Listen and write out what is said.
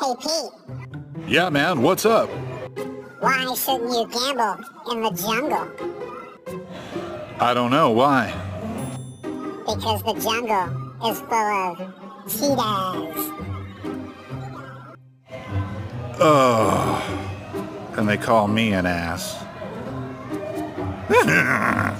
Hey, Pete, Yeah, man, what's up? why shouldn't you gamble in the jungle? I don't know, why? Because the jungle is full of cheetahs. Oh, and they call me an ass.